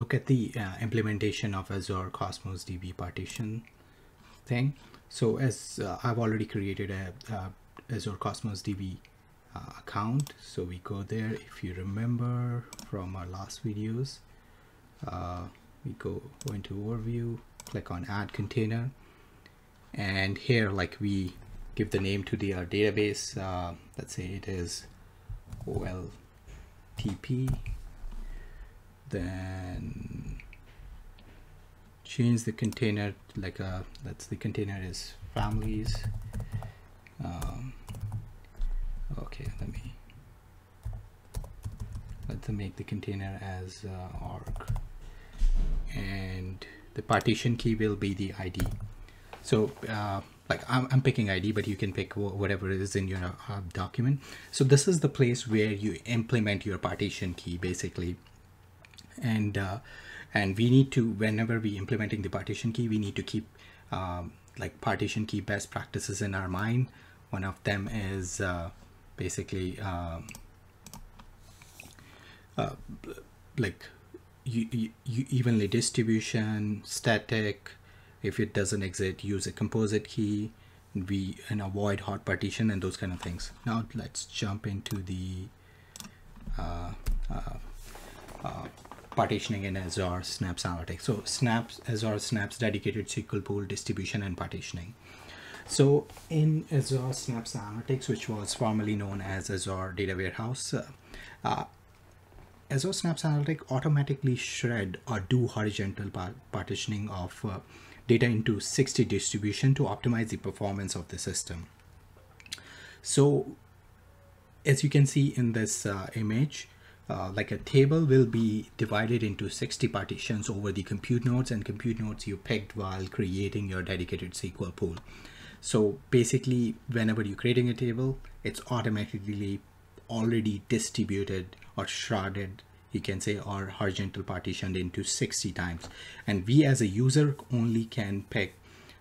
look at the uh, implementation of Azure Cosmos DB partition thing. So as uh, I've already created a uh, Azure Cosmos DB uh, account. So we go there. If you remember from our last videos, uh, we go, go into overview, click on add container. And here, like we give the name to the our database. Uh, let's say it is OLTP then change the container like a uh, that's the container is families. Um, okay let me let's make the container as uh, org and the partition key will be the id so uh, like I'm, I'm picking id but you can pick whatever is in your uh, document. So this is the place where you implement your partition key basically and uh, and we need to whenever we implementing the partition key we need to keep um, like partition key best practices in our mind. One of them is uh, basically um, uh, like you, you, evenly distribution static. If it doesn't exist use a composite key. We and avoid hot partition and those kind of things. Now let's jump into the uh, uh, uh partitioning in Azure Synapse Analytics. So Synapse, Azure Synapse dedicated SQL pool distribution and partitioning. So in Azure Synapse Analytics, which was formerly known as Azure Data Warehouse, uh, uh, Azure Synapse Analytics automatically shard or do horizontal partitioning of uh, data into 60 distribution to optimize the performance of the system. So as you can see in this uh, image, uh, like a table will be divided into 60 partitions over the compute nodes and compute nodes you picked while creating your dedicated SQL pool. So basically, whenever you're creating a table, it's automatically already distributed or sharded, you can say, or horizontal partitioned into 60 times. And we as a user only can pick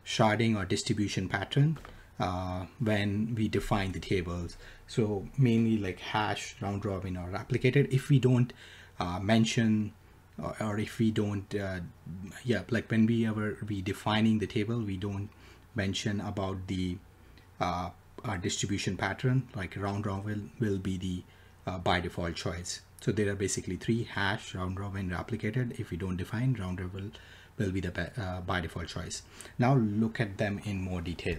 sharding or distribution pattern uh, when we define the tables. So mainly like hash, round robin or replicated. If we don't uh, mention or, or, if we don't, uh, yeah, like when we ever be defining the table, we don't mention about the uh, distribution pattern, like round robin will be the uh, by default choice. So there are basically three hash, round robin, replicated. If we don't define, round robin will be the uh, by default choice. Now look at them in more detail.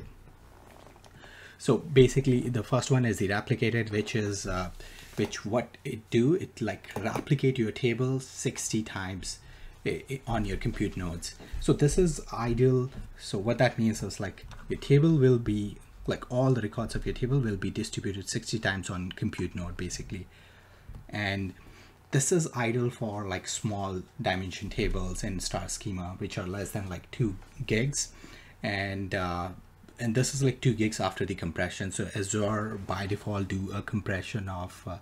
So basically the first one is the replicated, which is uh, which what it do, it like replicate your table 60 times eh, eh, on your compute nodes. So this is ideal. So what that means is like your table will be like all the records of your table will be distributed 60 times on compute node basically. And this is ideal for like small dimension tables in star schema, which are less than like two gigs. And uh, and this is like two gigs after the compression. So Azure by default do a compression of, uh,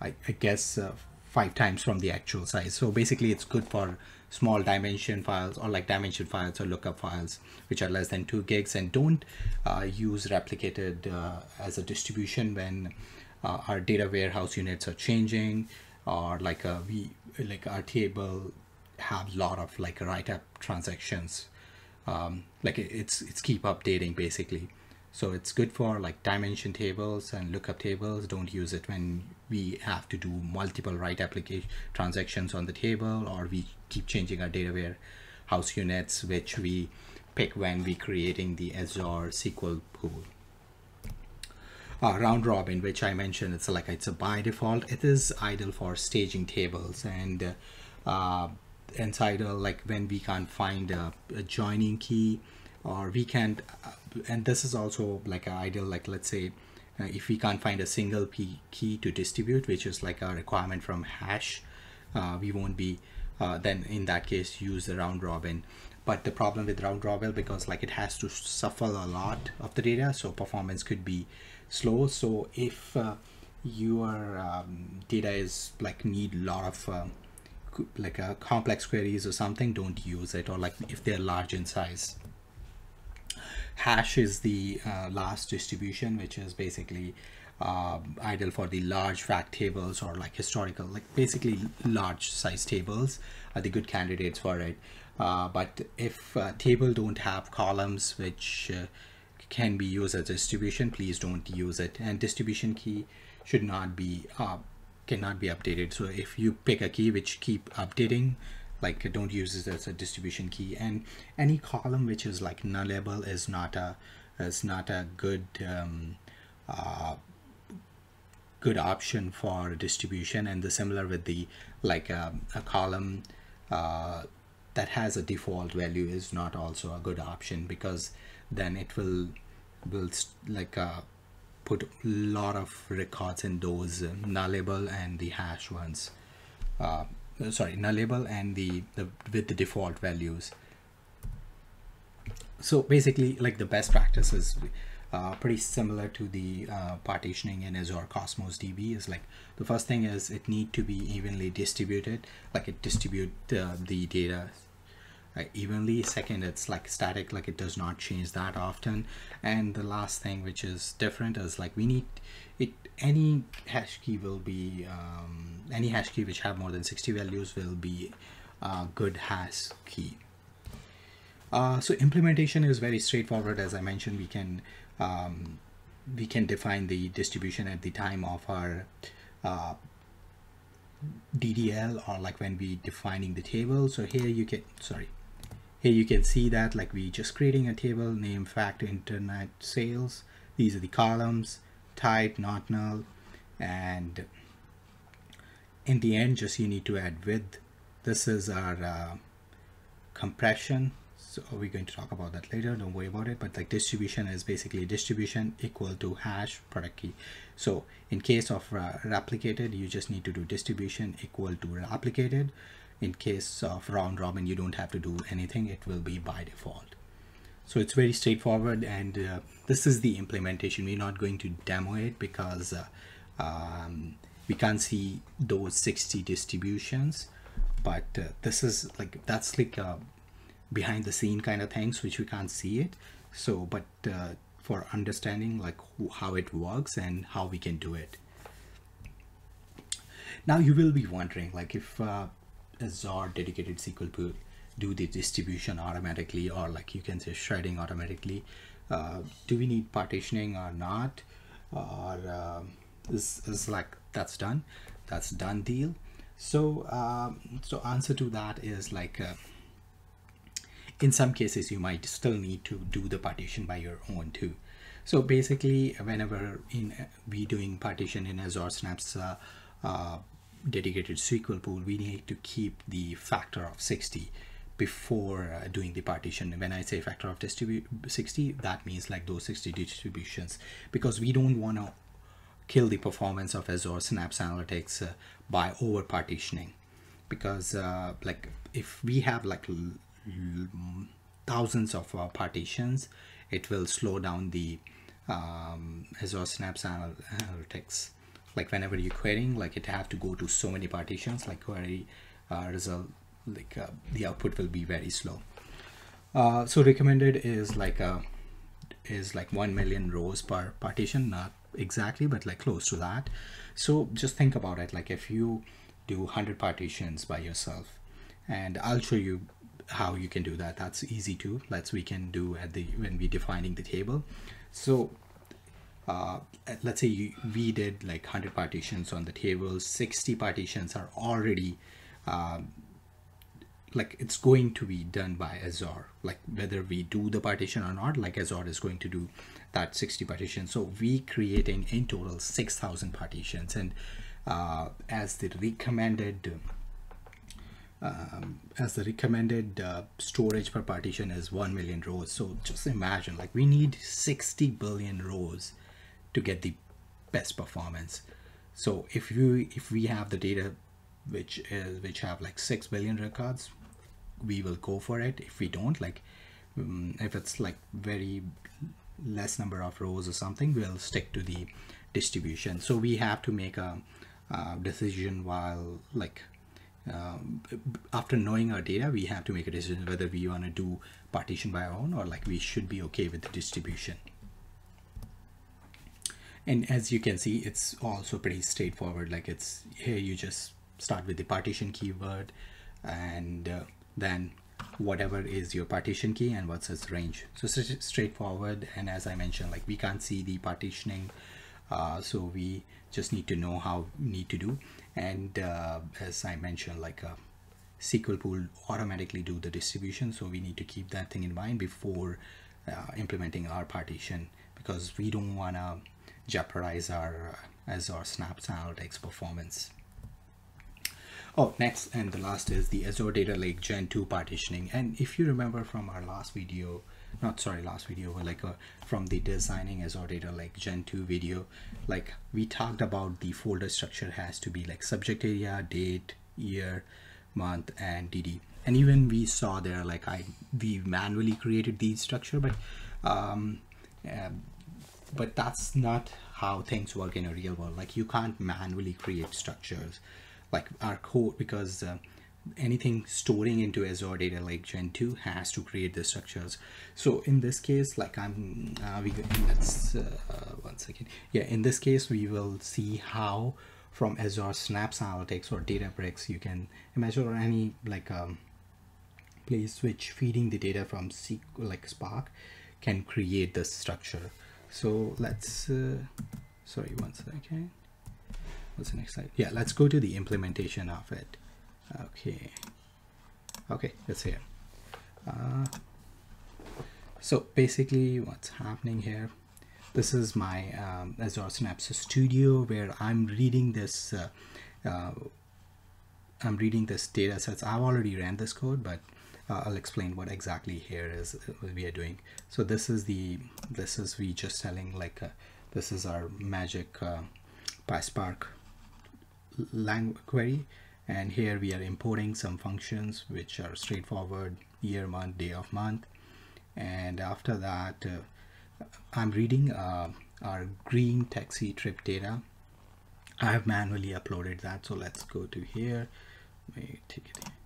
I, I, guess, uh, five times from the actual size. So basically it's good for small dimension files or like dimension files or lookup files, which are less than two gigs and don't uh, use replicated uh, as a distribution when uh, our data warehouse units are changing or like a, we like our table have a lot of like write up transactions um, like it's it's keep updating basically. So it's good for like dimension tables and lookup tables. Don't use it when we have to do multiple write application transactions on the table or we keep changing our data warehouse units which we pick when we creating the Azure SQL pool. Uh, round robin which I mentioned it's like it's a by default. It is ideal for staging tables and uh, inside uh, like when we can't find a, a, joining key or we can't uh, and this is also like an ideal like let's say uh, if we can't find a single p key to distribute which is like a requirement from hash uh, we won't be uh, then in that case use the round robin. But the problem with round robin because like it has to suffer a lot of the data so performance could be slow. So if uh, your um, data is like need a lot of um, like a complex queries or something, don't use it. Or like if they're large in size. Hash is the uh, last distribution, which is basically uh, ideal for the large fact tables or like historical like basically large size tables are the good candidates for it uh, but if uh, table don't have columns which uh, can be used as distribution please don't use it and distribution key should not be cannot be updated. So if you pick a key which keep updating like don't use as a distribution key and any column which is like nullable is not a is not a good um, uh, good option for distribution. And the similar with the like um, a column uh, that has a default value is not also a good option because then it will will like uh, put a lot of records in those uh, nullable and the hash ones. Uh, sorry nullable and the, the with the default values. So basically like the best practice is uh, pretty similar to the uh, partitioning in Azure Cosmos DB is like the first thing is it need to be evenly distributed like it distribute uh, the data uh, evenly second it's like static like it does not change that often. And the last thing which is different is like we need it any hash key will be um, any hash key which have more than 60 values will be a good hash key. Uh, so implementation is very straightforward. As I mentioned we can um, we can define the distribution at the time of our uh, DDL or like when we defining the table. So here you can sorry here you can see that like we just creating a table name fact internet sales. These are the columns type not null. And in the end just you need to add width. This is our uh, compression. So we're going to talk about that later. Don't worry about it. But like distribution is basically distribution equal to hash product key. So in case of uh, replicated you just need to do distribution equal to replicated in case of round robin you don't have to do anything it will be by default. So it's very straightforward and uh, this is the implementation. We're not going to demo it because uh, um, we can't see those 60 distributions but uh, this is like that's like a behind the scene kind of things which we can't see it. So but uh, for understanding like how it works and how we can do it. Now you will be wondering like if Azure dedicated SQL pool do the distribution automatically or like you can say sharding automatically. Uh, do we need partitioning or not? Or uh, is, is like that's done. That's done deal. So um, so answer to that is like uh, in some cases you might still need to do the partition by your own too. So basically whenever in we doing partition in Azure Synapse uh, uh, dedicated SQL pool we need to keep the factor of 60 before uh, doing the partition. When I say factor of 60 that means like those 60 distributions. Because we don't want to kill the performance of Azure Synapse Analytics uh, by over partitioning because uh, like if we have like thousands of uh, partitions it will slow down the um, Azure Synapse Analytics like whenever you're querying like it have to go to so many partitions like query uh, result like uh, the output will be very slow. Uh, so recommended is like a is like 1 million rows per partition not exactly but like close to that. So just think about it like if you do 100 partitions by yourself and I'll show you how you can do that. That's easy too. Let's we can do at the when we defining the table. So uh, let's say you, we did like 100 partitions on the table 60 partitions are already um, like it's going to be done by Azure. Like whether we do the partition or not like Azure is going to do that 60 partitions. So we creating in total 6,000 partitions. And uh, as the recommended um, as the recommended uh, storage per partition is 1 million rows. So just imagine like we need 60 billion rows to get the best performance. So if you if we have the data which is which have like 6 billion records we will go for it. If we don't like um, if it's like very less number of rows or something we'll stick to the distribution. So we have to make a, a decision while like um, after knowing our data we have to make a decision whether we want to do partition by our own or like we should be okay with the distribution and as you can see it's also pretty straightforward. Like it's here you just start with the partition keyword and uh, then whatever is your partition key and what's its range. So it's straightforward. And as i mentioned like we can't see the partitioning uh, so we just need to know how we need to do. And uh, as i mentioned like a uh, SQL pool automatically do the distribution. So we need to keep that thing in mind before uh, implementing our partition because we don't want to jeopardize our uh, Azure Synapse Analytics performance. Oh, next and the last is the Azure Data Lake Gen 2 partitioning. And if you remember from our last video, not sorry, last video, but like uh, from the designing Azure Data Lake Gen 2 video, like we talked about the folder structure has to be like subject area, date, year, month, and DD. And even we saw there, like I, we manually created these structure, but um, uh, but that's not how things work in a real world. Like you can't manually create structures. Like our code because uh, anything storing into azure data lake gen 2 has to create the structures. So in this case like i'm uh, we let's uh, one second. Yeah in this case we will see how from azure synapse analytics or databricks you can imagine or any like um place which feeding the data from SQL, like spark can create the structure so let's uh, sorry one second. What's the next slide? Yeah let's go to the implementation of it. Okay. Okay here uh, so basically what's happening here this is my um, Azure Synapse Studio where I'm reading this uh, uh, I'm reading this data sets. I've already ran this code but uh, I'll explain what exactly here is what we are doing. So this is the this is we just telling like uh, this is our magic uh, PySpark language query. And here we are importing some functions which are straightforward year month day of month. And after that uh, I'm reading uh, our green taxi trip data. I have manually uploaded that so let's go to here. Take it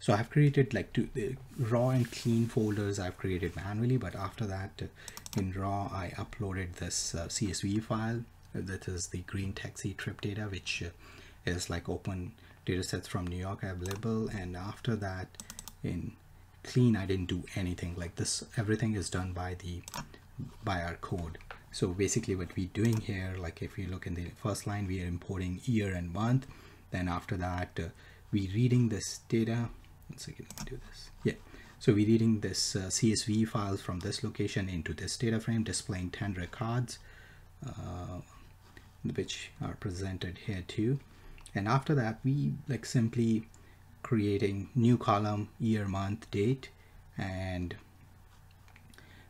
so I've created like two the raw and clean folders I've created manually but after that in raw I uploaded this uh, CSV file. That is the green taxi trip data which uh, is like open data sets from New York available. And after that in clean I didn't do anything. Like this everything is done by the by our code. So basically what we're doing here like if you look in the first line we are importing year and month. Then after that uh, we reading this data one second let me do this. Yeah. So we're reading this uh, csv file from this location into this data frame displaying 10 records uh, which are presented here too. And after that we like simply creating new column year month date. And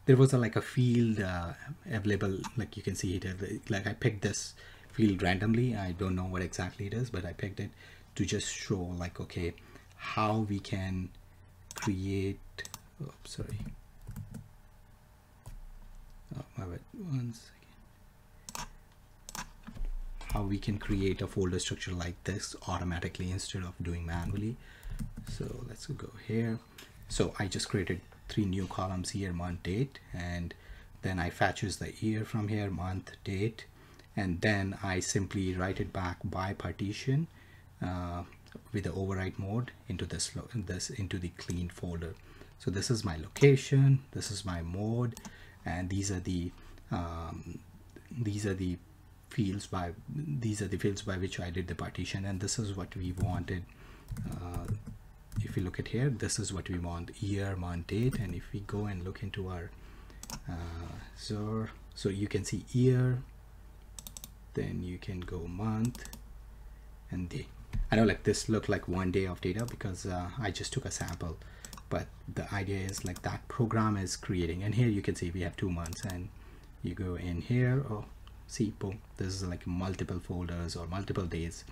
there was a, like a field uh, available like you can see it like I picked this field randomly. I don't know what exactly it is but I picked it to just show like okay how we can create sorry. Oh, my bad. one second. How we can create a folder structure like this automatically instead of doing manually. So let's go here. So I just created three new columns here month date and then I fetches the year from here month date and then I simply write it back by partition uh, with the override mode into this this into the clean folder. So this is my location this is my mode and these are the um, these are the fields by these are the fields by which I did the partition and this is what we wanted uh, if you look at here this is what we want year month date and if we go and look into our uh, so so you can see year then you can go month and day I know like this looked like one day of data because uh, I just took a sample. But the idea is like that program is creating. And here you can see we have two months and you go in here oh see boom this is like multiple folders or multiple days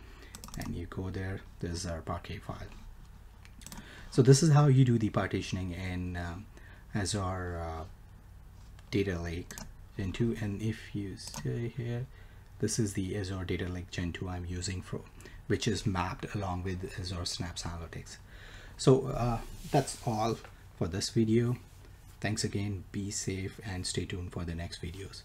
and you go there this is our parquet file. So this is how you do the partitioning in um, Azure uh, data lake gen 2 and if you stay here this is the Azure data lake gen 2 I'm using for which is mapped along with Azure Synapse Analytics. So uh, that's all for this video. Thanks again, be safe and stay tuned for the next videos.